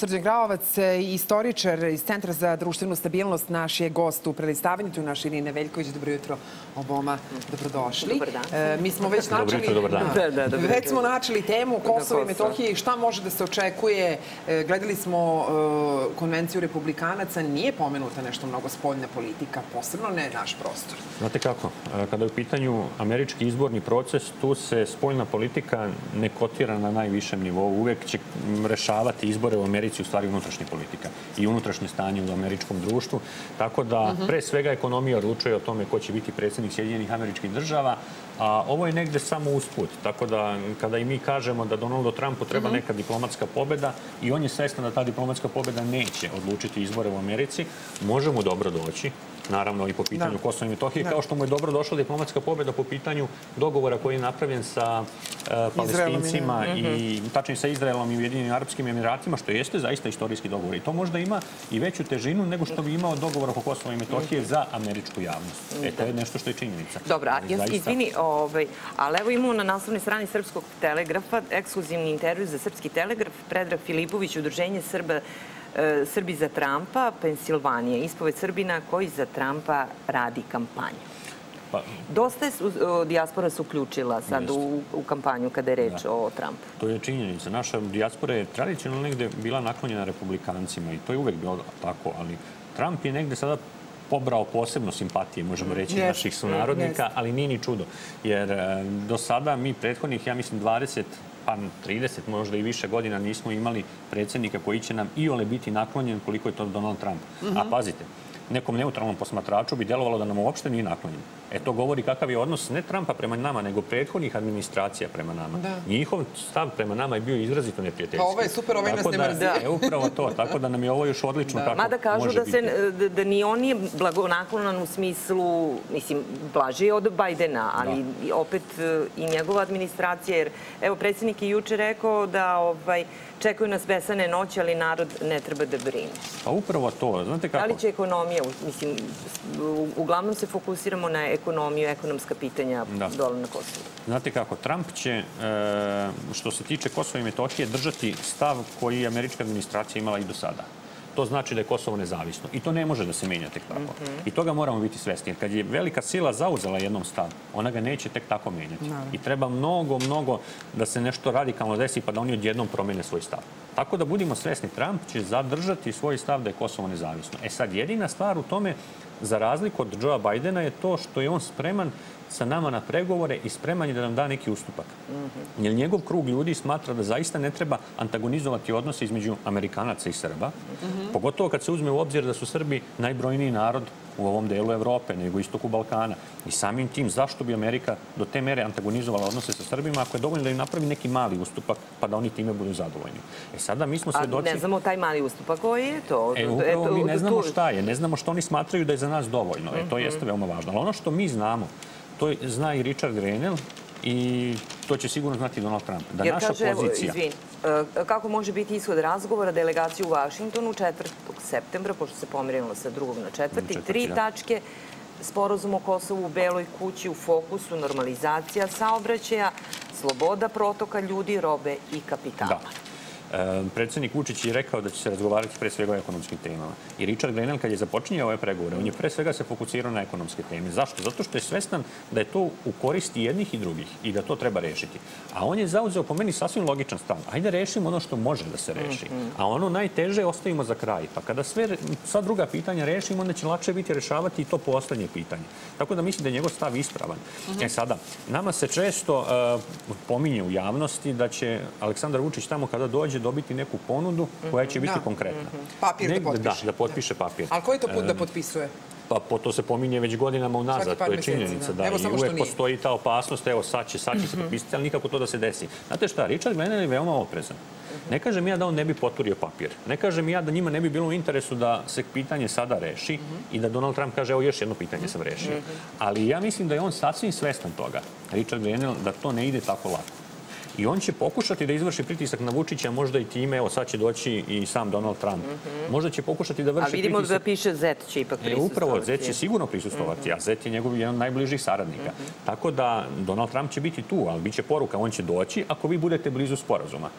Srđan Gravovac, istoričar iz Centra za društvenu stabilnost, naš je gost u prelistavanju. Tu naš Irine Veljković. Dobro jutro, oboma. Dobrodošli. Dobar dan. E, mi smo već načeli... Dobro jutro, dobar dan. Da, da, dobro Već smo načeli temu Kosovo i Metohije i šta može da se očekuje. E, Gledali smo e, konvenciju republikanaca, nije pomenuta nešto mnogo spoljna politika, posebno ne naš prostor. Znate kako, e, kada je u pitanju američki izborni proces, tu se spoljna politika ne kotira na najvišem nivou. Uvek će rešavati izbore u Americi u stvari unutrašnja politika i unutrašnje stanje u američkom društvu. Tako da, pre svega, ekonomija odlučuje o tome ko će biti predsjednik Sjedinjenih američkih država, a ovo je negde samo usput. Tako da, kada i mi kažemo da Donaldu Trumpu treba neka diplomatska pobeda i on je svestan da ta diplomatska pobeda neće odlučiti izbore u Americi, može mu dobro doći naravno i po pitanju Da. Kosova i Metohije, kao što mu je dobro došla diplomatska pobjeda po pitanju dogovora koji je napravljen sa e, palestincima i tačnije sa Izraelom i Ujedinjenim Arapskim Emiratima, što jeste zaista istorijski dogovor. I to možda ima i veću težinu nego što bi imao dogovor oko Kosova i Metohije za američku javnost. E, to je nešto što je činjenica. Dobro, Ali zaista- izvini, ovaj, ali evo imamo na naslovnoj strani Srpskog telegrafa ekskluzivni intervju za Srpski telegraf Predrag Filipović, Udruženje Srba, Srbi za Trumpa, Pensilvanija, ispoved Srbina koji za Trumpa radi kampanju. Pa, Dosta je dijaspora se uključila sad u, u kampanju kada je reč Da. o Trumpu. To je činjenica. Naša dijaspora je tradicionalno negde bila naklonjena republikancima i to je uvek bilo tako, ali Trump je negde sada pobrao posebno simpatije, možemo reći, naših sunarodnika, ali nije ni čudo. Jer e, do sada mi prethodnih, ja mislim, 20 pa 30, možda i više godina nismo imali predsjednika koji će nam i ole biti naklonjen koliko je to Donald Trump. A pazite, nekom neutralnom posmatraču bi delovalo da nam uopšte nije naklonjen. E to govori kakav je odnos ne Trumpa prema nama, nego prethodnih administracija prema nama. Da. Njihov stav prema nama je bio izrazito neprijateljski. Pa ovo je super, ovaj nas ne da- mrzi. E, upravo to, tako da nam je ovo još odlično kako Mada kažu može da, se, biti. da, da ni on nije blagonaklonan u smislu, mislim, blaže od Bajdena, ali opet e, i njegova administracija, jer evo, predsjednik je juče rekao da ovaj, čekaju nas besane noći, ali narod ne treba da brine. Pa upravo to, znate Da kako? li će ekonomija, mislim, u- uglavnom se fokusiramo na ekonomiju, ekonomska pitanja Da. dole na Kosovu. Znate kako, Trump će, e, što se tiče Kosova i Metohije, držati stav koji je američka administracija imala i do sada. To znači da je Kosovo nezavisno. I to ne može da se menja tek tako. I toga moramo biti svesni. Jer kad je velika sila zauzela jednom stav, ona ga neće tek tako menjati. I treba mnogo, mnogo da se nešto radikalno desi pa da oni odjednom promene svoj stav. Tako da budimo svesni, Trump će zadržati svoj stav da je Kosovo nezavisno. E sad, jedina stvar u tome, za razliku od Joea Bidena, je to što je on spreman sa nama na pregovore i spreman je da nam da neki ustupak. Jer njegov krug ljudi smatra da zaista ne treba antagonizovati odnose između Amerikanaca i Srba, pogotovo kad se uzme u obzir da su Srbi najbrojniji narod u ovom delu Evrope, nego istoku Balkana. I samim tim, zašto bi Amerika do te mere antagonizovala odnose sa Srbima ako je dovoljno da im napravi neki mali ustupak, pa da oni time budu zadovoljni. E sada mi smo A svedoci... ne znamo taj mali ustupak koji je to. E, upravo mi ne znamo šta je, ne znamo što oni smatraju da je za nas dovoljno. E, to jeste veoma važno. Ali ono što mi znamo, to zna i Richard Grenell i to će sigurno znati Donald Trump. Da Jer naša kaže, pozicija... izvin, e, kako može biti ishod razgovora delegacije u Vašingtonu 4. septembra, pošto se pomerilo sa drugog na četvrti, četvrti, tri da. tačke, sporazum o Kosovu u Beloj kući u fokusu, normalizacija saobraćaja, sloboda protoka ljudi, robe i kapitala. Da. Predsednik Vučić je rekao da će se razgovarati pre svega o ekonomskim temama. I Richard Grenell, kad je započinjao ove pregovore, on je pre svega se fokusirao na ekonomske teme. Zašto? Zato što je svestan da je to u koristi jednih i drugih i da to treba rešiti. A on je zauzeo po meni sasvim logičan stav. Ajde rešimo ono što može da se reši. A ono najteže ostavimo za kraj. Pa kada sve, sva druga pitanja rešimo, onda će lakše biti rešavati i to poslednje pitanje. Tako da mislim da je njegov stav ispravan. E sada, nama se često pominje u javnosti da će Aleksandar Vučić tamo kada dođe dobiti neku ponudu koja će biti Da. konkretna. Papir da Negde- potpiše. Da, da potpiše papir. Ali koji to put da potpisuje? Pa po to se pominje već godinama unazad, to je činjenica. da. Da. Evo I uvek postoji ta opasnost, evo sad će, sad će se potpisati, ali nikako to da se desi. Znate šta, Richard Grenell je veoma oprezan. Ne kažem ja da on ne bi poturio papir. Ne kažem ja da njima ne bi bilo u interesu da se pitanje sada reši i da Donald Trump kaže evo još jedno pitanje sam rešio. Ali ja mislim da je on sasvim svestan toga, Richard Grenell, da to ne ide tako lako. I on će pokušati da izvrši pritisak na Vučića, možda i time, evo sad će doći i sam Donald Trump. Možda će pokušati da A vrši vidimo pritisak. da piše Zet će ipak E, prisustovati. upravo, Zet će sigurno prisustovati, a Zet je njegov jedan od najbližih saradnika. Tako da Donald Trump će biti tu, ali bit će poruka, on će doći ako vi budete blizu sporazuma.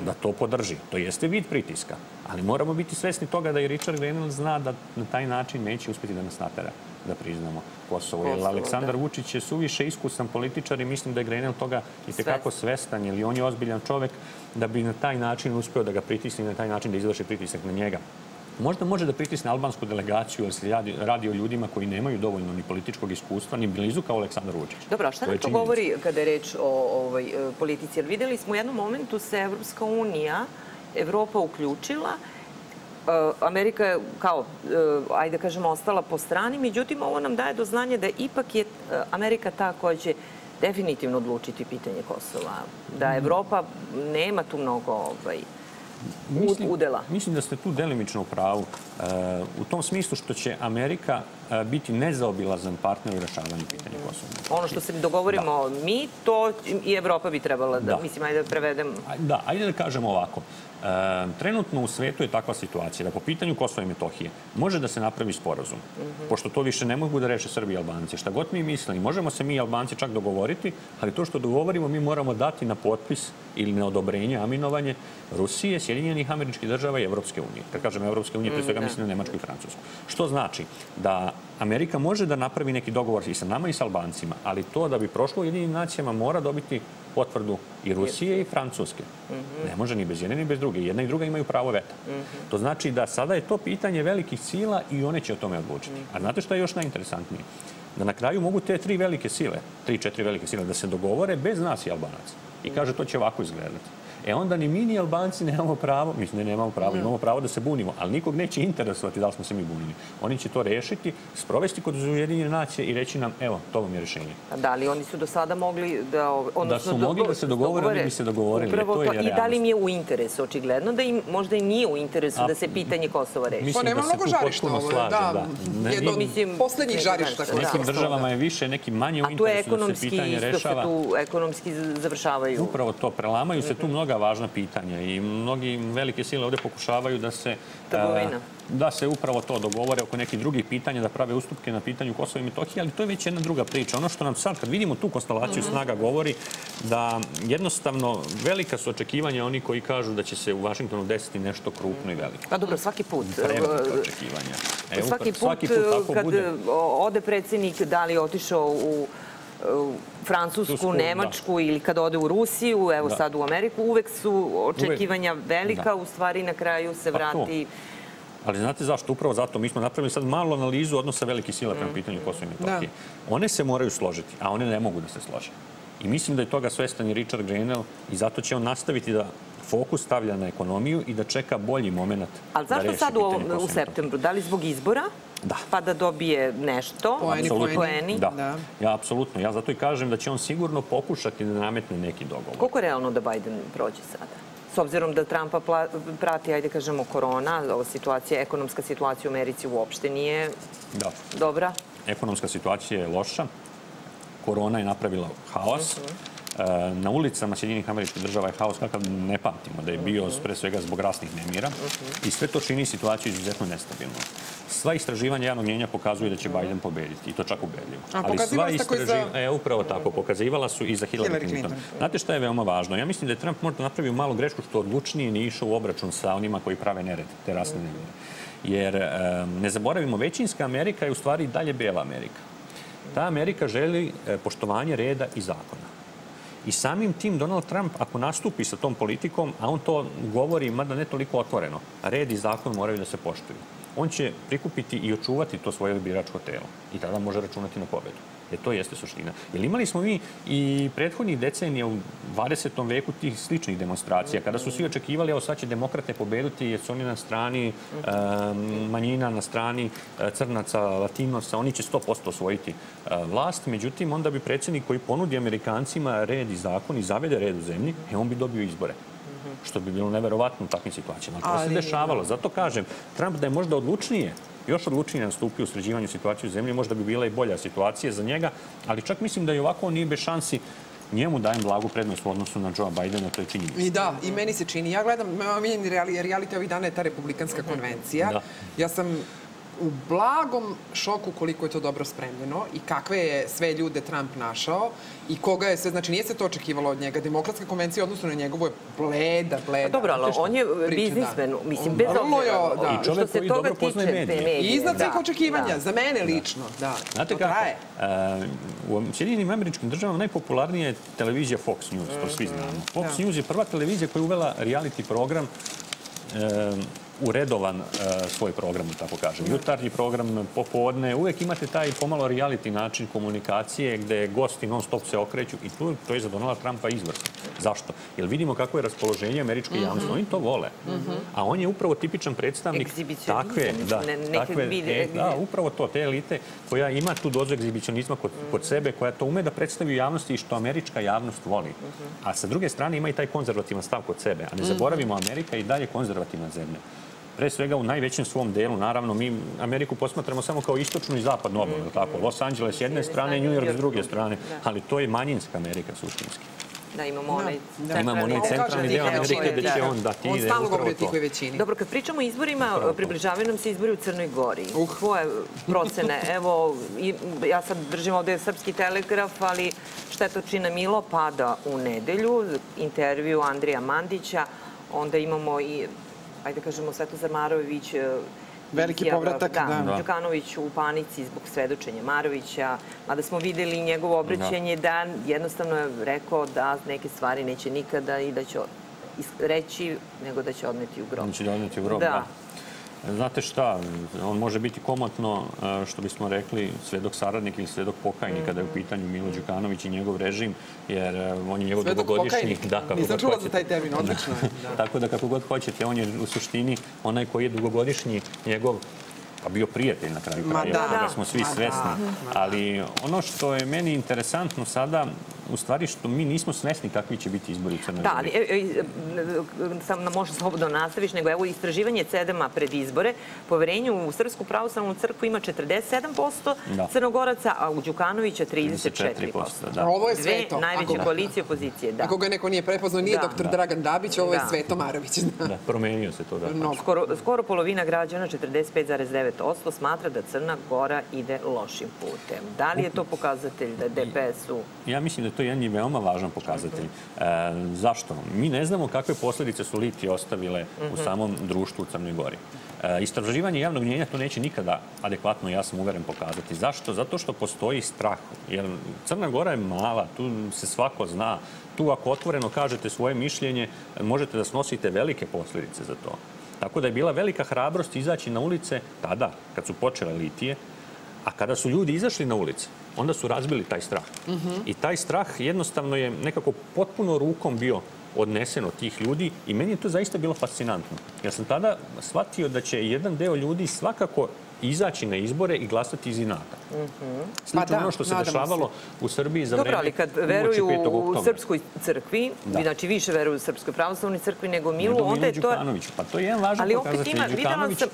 da to podrži. To jeste vid pritiska, ali moramo biti svesni toga da i Richard Grenell zna da na taj način neće uspjeti da nas natera da priznamo Kosovo. Jer Aleksandar Vučić je suviše iskusan političar i mislim da je Grenell toga i tekako svestan, jer on je ozbiljan čovek da bi na taj način uspeo da ga pritisne i na taj način da izvrši pritisak na njega. Možda može da pritisne albansku delegaciju, jer se radi, radi o ljudima koji nemaju dovoljno ni političkog iskustva, ni blizu kao Aleksandar Vučić. Dobro, a šta nam to govori kada je reč o ovoj e, politici? Jer videli smo u jednom momentu se Evropska unija, Evropa uključila, Amerika je kao, e, ajde da kažemo, ostala po strani, međutim, ovo nam daje do znanja da ipak je Amerika ta koja će definitivno odlučiti pitanje Kosova. Da mm. Evropa nema tu mnogo ovaj, mislim, udela. Mislim da ste tu delimično u pravu. E, u tom smislu što će Amerika biti nezaobilazan partner u rešavanju pitanja Kosova. Ono što se dogovorimo da. mi, to i Evropa bi trebala da, da. mislim, ajde da prevedem. Da, ajde da kažemo ovako. Trenutno u svetu je takva situacija da po pitanju Kosova i Metohije može da se napravi sporazum, mm -hmm. pošto to više ne mogu da reše Srbi i Albanci. Šta god mi mislili, možemo se mi i Albanci čak dogovoriti, ali to što dogovorimo mi moramo dati na potpis ili na odobrenje, aminovanje Rusije, Sjedinjenih američkih država i Evropske unije. Kad kažem Evropske unije, pre svega mm, da. mislim na Nemačku i Francusku. Što znači da Amerika može da napravi neki dogovor i sa nama i sa Albancima, ali to da bi prošlo jedinim nacijama mora dobiti potvrdu i Rusije i Francuske. Mhm. Ne može ni bez jedne ni bez druge. Jedna i druga imaju pravo veta. Mhm. To znači da sada je to pitanje velikih sila i one će o tome odlučiti. Mhm. A znate što je još najinteresantnije? Da na kraju mogu te tri velike sile, tri, četiri velike sile, da se dogovore bez nas i Albanaca. I kaže to će ovako izgledati. E onda ni mi ni Albanci nemamo pravo, mislim ne nemamo pravo, imamo pravo da se bunimo, ali nikog neće interesovati da li smo se mi bunili. Oni će to rešiti, sprovesti kod Ujedinjene nacije i reći nam, evo, to vam je rešenje. Da li oni su do sada mogli da... Odnosno, da su mogli da se dogovore, oni bi se dogovorili. Upravo to, to. I da li im je u interesu, očigledno, da im možda i nije u interesu A, da se pitanje Kosova reši. Mislim pa nema da mnogo žarišta ovo. Da, da. Ne, jedno mislim, poslednjih žarišta. Nekim državama je više, nekim manje u interesu da se pitanje rešava. A tu ekonomski tu ekonomski završavaju. Upravo to, prelamaju se tu mnoga mnoga važna pitanja i mnogi velike sile ovde pokušavaju da se... Trgovina. Da se upravo to dogovore oko nekih drugih pitanja, da prave ustupke na pitanju Kosova i Metohije, ali to je već jedna druga priča. Ono što nam sad, kad vidimo tu konstelaciju mhm. snaga, govori da jednostavno velika su očekivanja oni koji kažu da će se u Vašingtonu desiti nešto krupno i veliko. Pa dobro, svaki put. Prevelike očekivanja. E, svaki put, svaki put kad bude. ode predsednik, da li otišao u u Francusku, Tusku, Nemačku da. ili kad ode u Rusiju, evo da. sad u Ameriku, uvek su očekivanja uvek. velika, da. u stvari na kraju se pa vrati... To. Ali znate zašto? Upravo zato mi smo napravili sad malu analizu odnosa velike sila prema mm. pitanju Kosova i Metohije. Da. One se moraju složiti, a one ne mogu da se slože. I mislim da je toga svestan i Richard Grenell i zato će on nastaviti da fokus stavlja na ekonomiju i da čeka bolji moment Ali da zašto sad u, u septembru? Da li zbog izbora? Da. Pa da dobije nešto, poeni, poeni. Da. da. Ja, apsolutno. Ja zato i kažem da će on sigurno pokušati da nametne neki dogovor. Koliko je realno da Biden prođe sada? S obzirom da Trumpa prati, ajde kažemo, korona, ova situacija, ekonomska situacija u Americi uopšte nije da. dobra. Ekonomska situacija je loša. Korona je napravila haos. Uh mhm. -huh. Na ulicama Sjedinjenih američkih država je haos kakav ne pamtimo, da je bio mhm. pre svega zbog rasnih nemira mhm. i sve to čini situaciju izuzetno nestabilno. Sva istraživanja javnog mjenja pokazuju da će Biden pobediti i to čak ubedljivo. Ali sva istraživanja, za... e, upravo tako, pokazivala su i za Hillary, Clinton. Znate šta je veoma važno? Ja mislim da je Trump možda napravio malu grešku što odlučnije nije išao u obračun sa onima koji prave nered, te rasne nemire. Jer, ne zaboravimo, većinska Amerika je u stvari dalje bela Amerika. Ta Amerika želi e, poštovanje reda i zakona. I samim tim Donald Trump, ako nastupi sa tom politikom, a on to govori, mada ne toliko otvoreno, red i zakon moraju da se poštuju. On će prikupiti i očuvati to svoje biračko telo i tada može računati na pobedu. E to jeste suština. Jer imali smo mi i prethodnih decenija u 20. veku tih sličnih demonstracija, kada su svi očekivali, evo sad će demokrate pobediti jer su oni na strani e, manjina, na strani e, crnaca, latinosa, oni će 100% osvojiti e, vlast. Međutim, onda bi predsjednik koji ponudi Amerikancima red i zakon i zavede red u zemlji, e on bi dobio izbore što bi bilo neverovatno u takvim situacijama. To se dešavalo. Zato kažem, Trump da je možda odlučnije još odlučnije nastupi u sređivanju situacije u zemlji, možda bi bila i bolja situacija za njega, ali čak mislim da i ovako on nije bez šansi njemu dajem blagu prednost u odnosu na Joe Bidena, to je činjenica. I da, i meni se čini. Ja gledam, miljeni reality ovih dana je ta republikanska konvencija. Da. Ja sam u blagom šoku koliko je to dobro spremljeno i kakve je sve ljude Trump našao i koga je sve, znači nije se to očekivalo od njega. Demokratska konvencija odnosno na njegovu je bleda, bleda. Pa dobro, ali on je biznismen, mislim, bez obzira da. I čovek koji dobro poznaje medije. I iznad svih da, očekivanja, da. za mene lično, da. Znate kako, uh, u Sjedinim američkim državama najpopularnija je televizija Fox News, to svi znamo. Fox News je prva televizija koja je uvela reality program u redovan uh, svoj program, da tako kažem. Jutarnji program, popodne, uvek imate taj pomalo reality način komunikacije gde gosti non stop se okreću i tu, to je za Donalda Trumpa izvrsno. Zašto? Jer vidimo kako je raspoloženje američke mhm. javnosti. Oni to vole. Mhm. A on je upravo tipičan predstavnik takve, da, takve, e, da, upravo to, te elite koja ima tu dozu egzibicionizma kod, kod sebe, koja to ume da predstavi u javnosti i što američka javnost voli. Mhm. A sa druge strane ima i taj konzervativan stav kod sebe. A ne zaboravimo, Amerika i dalje konzervativna zemlja pre svega u najvećem svom delu. Naravno, mi Ameriku posmatramo samo kao istočnu i zapadnu obalu, mm. tako? Los Angeles s jedne strane, New York s druge strane. Da. Ali to je manjinska Amerika suštinski. Da, imamo onaj da, da. Imamo onaj centralni deo Amerike gde će on da ti ide upravo govori o tihoj većini. Dobro, kad pričamo o izborima, približavaju nam se izbori u Crnoj Gori. Uh. Koje procene? Evo, ja sad držim ovde Srpski telegraf, ali štetočina Milo pada u nedelju. Intervju Andrija Mandića. Onda imamo i ajde kažemo, Svetozar Marović, e, Veliki povratak, da. da. Đukanović u panici zbog svedočenja Marovića, mada smo videli njegovo obraćanje da. da jednostavno je rekao da neke stvari neće nikada i da će reći, nego da će odneti u grob. Da će odneti u grob, da. da. Znate šta, on može biti komotno, e, što bismo rekli, svedok saradnik ili svedok pokajnik kada je u pitanju Milo Đukanović i njegov režim, jer e, on je njegov svedok dugogodišnji... Da, kako Nisam čula za taj termin, odlično. Da. Tako da kako god hoćete, on je u suštini onaj koji je dugogodišnji njegov pa bio prijatelj na kraju kraja, da, da smo svi svesni. Ali ono što je meni interesantno sada, u stvari što mi nismo svesni kakvi će biti izbori u Crnoj Da, ali e, e, sam može slobodno nastaviš, nego evo istraživanje CEDEMA pred izbore, poverenju u Srpsku pravoslavnu crkvu ima 47% da. crnogoraca, a u Đukanovića 34%. Da. Ovo je sveto. Dve najveće ako, koalicije opozicije, da. Ako ga neko nije prepoznao, nije da, doktor da. Dragan Dabić, ovo je da. Sveto Marović. Da. da, promenio se to, da. No. Skoro, skoro polovina građana, 45,9%, smatra da Crna Gora ide lošim putem. Da li je to pokazatelj da DPS-u... Ja mislim da to jedan je veoma važan pokazatelj. E, zašto? Mi ne znamo kakve posledice su litije ostavile u mhm. samom društvu u Crnoj Gori. E, istraživanje javnog mnjenja to neće nikada adekvatno, ja sam uveren, pokazati. Zašto? Zato što postoji strah. Jer Crna Gora je mala, tu se svako zna. Tu ako otvoreno kažete svoje mišljenje, možete da snosite velike posledice za to. Tako da je bila velika hrabrost izaći na ulice tada, kad su počele litije, a kada su ljudi izašli na ulice, onda su razbili taj strah. Mm -hmm. I taj strah jednostavno je nekako potpuno rukom bio odnesen od tih ljudi i meni je to zaista bilo fascinantno. Ja sam tada shvatio da će jedan deo ljudi svakako izaći na izbore i glasati iz inata. Mm -hmm. Slično da, ono što se dešavalo se. u Srbiji za Dobro, vreme ali kad veruju u Srpskoj crkvi, da. znači više veruju u Srpskoj pravoslavnoj crkvi nego Milu, onda je to... Pa to je jedan važan pokazatelj. Ali opet ima, videla sam,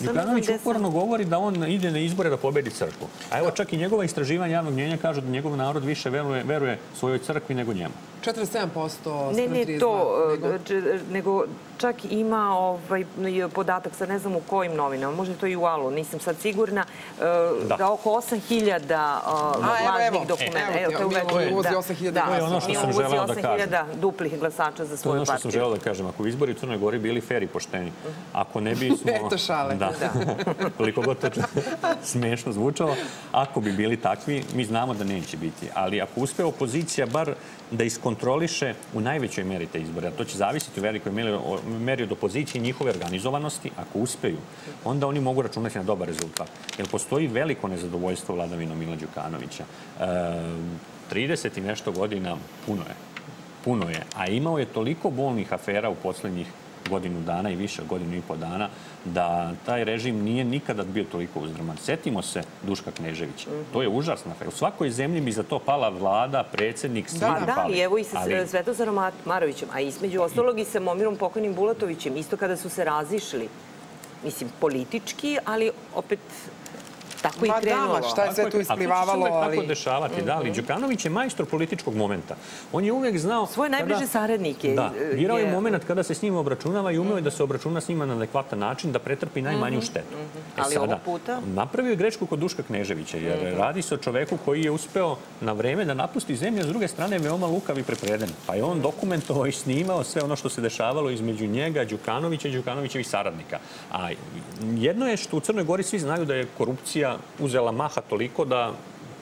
Đukanović uporno govori da on ide na izbore da pobedi crkvu. A evo čak i njegova istraživanja javnog mnjenja kažu da njegov narod više veruje, veruje svojoj crkvi nego njemu. 47% Ne, ne to, nego, nego čak ima ovaj podatak, sad ne znam u kojim novinama, možda to i u Alu, nisam sad sigurna, da, da oko 8000 lažnih dokumenta. Evo, evo, evo, evo, uvozi 8000 da, To je ono što sam želeo da kažem. duplih glasača za svoju partiju. To je ono što sam želeo da kažem. Ako izbori u Crnoj Gori bili fer i pošteni, ako ne bi smo... Eto šale. Da. Da. Koliko god to smešno zvučalo, ako bi bili takvi, mi znamo da neće biti. Ali ako uspe opozicija bar da iskontroliše u najvećoj meri te izbore, a to će zavisiti u velikoj meri od opozicije i njihove organizovanosti, ako uspeju, onda oni mogu računati na dobar rezultat. Jer postoji veliko nezadovoljstvo vladavinom Mila Đukanovića. E, 30 i nešto godina puno je. Puno je. A imao je toliko bolnih afera u poslednjih godinu dana i više od godinu i po dana, da taj režim nije nikada bio toliko uzdrman. Setimo se Duška Kneževića. To je užasna. U svakoj zemlji bi za to pala vlada, predsednik, svi da, bi pali. Da, i evo i sa Ali... Svetozarom Marovićem, a između ostalog i sa Momirom pokojnim Bulatovićem, isto kada su se razišli, mislim, politički, ali opet tako i Ma da, krenulo. ma šta je sve tu a to će se isplivavalo, uvek ali... tako dešavati, da, ali Đukanović je majstor političkog momenta. On je uvek znao... Svoje najbliže saradnike, Da, birao je moment kada se s njima obračunava i umeo je da se obračuna s njima na adekvatan način, da pretrpi najmanju štetu. E Ali ovog puta? Napravio je grešku kod Duška Kneževića, jer radi se o čoveku koji je uspeo na vreme da napusti zemlju, a s druge strane je veoma lukav i prepreden. Pa je on dokumentovao i snimao sve ono što se dešavalo između njega, Đukanovića i Đukanovićevih saradnika. A jedno je što u Crnoj Gori svi znaju da je korupcija uzela maha toliko da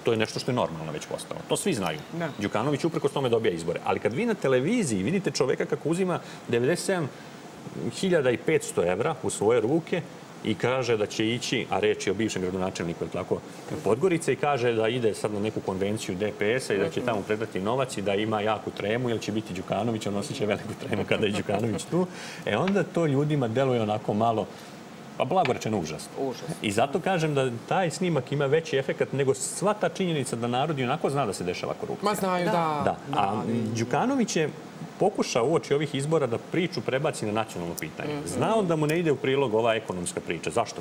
to je nešto što je normalno već postalo. To svi znaju. Da. Đukanović uprkos tome dobija izbore. Ali kad vi na televiziji vidite čoveka kako uzima 97.500 evra u svoje ruke i kaže da će ići, a reč je o bivšem gradonačelniku, je tako, Podgorice, i kaže da ide sad na neku konvenciju DPS-a i da će tamo predati novac i da ima jaku tremu, jer će biti Đukanović, on osjeća veliku tremu kada je Đukanović tu. E onda to ljudima deluje onako malo Pa blago rečeno užasno. Užasno. I zato kažem da taj snimak ima veći efekat nego sva ta činjenica da narod i onako zna da se dešava korupcija. Ma znaju, da. Da, a Đukanović je pokušao uoči ovih izbora da priču prebaci na nacionalno pitanje. Mhm. Znao da mu ne ide u prilog ova ekonomska priča. Zašto?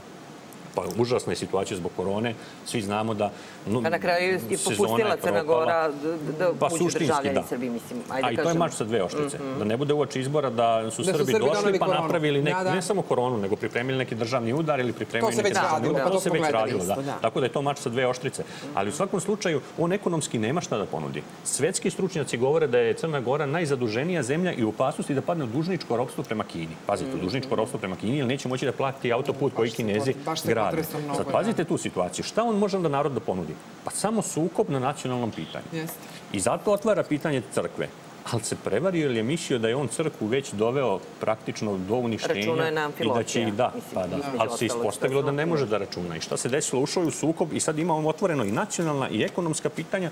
Pa užasna je situacija zbog korone. Svi znamo da no, Pa na kraju je popustila je Crna. Gora da, da Pa suštinski, državljani da. Srbiji, mislim. Ajde A i to je mač sa dve oštrice. Da ne bude uoči izbora da su Da su Srbi Srbi došli pa koronu. napravili nek, Da, da. ne samo koronu, nego pripremili neki državni udar ili pripremili To se neke već državne radilo, udare. pa to se već radilo, da. da. Tako da je to mač sa dve oštrice. Ali u svakom slučaju, on ekonomski nema šta da ponudi. Svetski stručnjaci govore da je Crna Gora najzaduženija zemlja i u opasnosti da padne u dužničko ropstvo prema Kini. Pazite, u dužničko ropstvo prema Kini, jer neće moći da plati autoput koji Kinezi grade. Mnogo, Sad, da. pazite tu situaciju. Šta on može da narod da ponudi? Pa samo sukob na nacionalnom pitanju. Jeste. I zato otvara pitanje crkve. Ali se prevario ili je mislio da je on crkvu već doveo praktično do uništenja Računao je na i da će i da, Mislim, pa da. između Ali se ispostavilo da ne što može da računa. I šta se desilo? Ušao je u sukob i sad ima on otvoreno i nacionalna i ekonomska pitanja.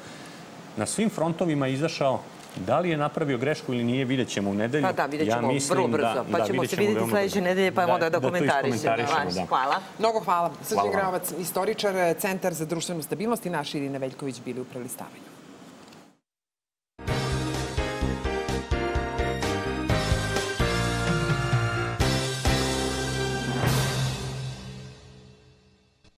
Na svim frontovima je izašao Da li je napravio grešku ili nije, vidjet ćemo u nedelju. Pa da, vidjet ćemo ja mislim vrlo brzo. Da, Pa da, ćemo se vidjeti sledeće nedelje, pa onda da to komentarišemo. iskomentarišemo, da. Hvala. Mnogo hvala. Srđan. Gravac, istoričar, Centar za društvenu stabilnost i naš Irina Veljković bili u prelistavanju.